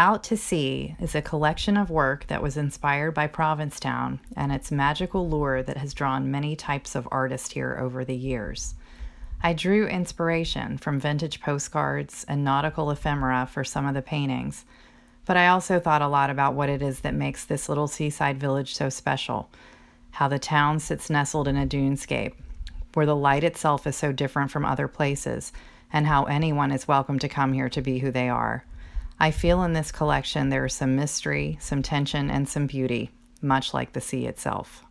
Out to Sea is a collection of work that was inspired by Provincetown and its magical lure that has drawn many types of artists here over the years. I drew inspiration from vintage postcards and nautical ephemera for some of the paintings, but I also thought a lot about what it is that makes this little seaside village so special. How the town sits nestled in a dunescape, where the light itself is so different from other places, and how anyone is welcome to come here to be who they are. I feel in this collection there is some mystery, some tension, and some beauty, much like the sea itself.